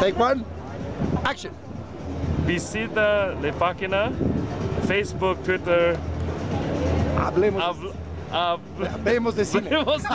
Take one. Action. Visita la página Facebook, Twitter. Hablemos, Habl- hab- hablemos de cine. hablemos de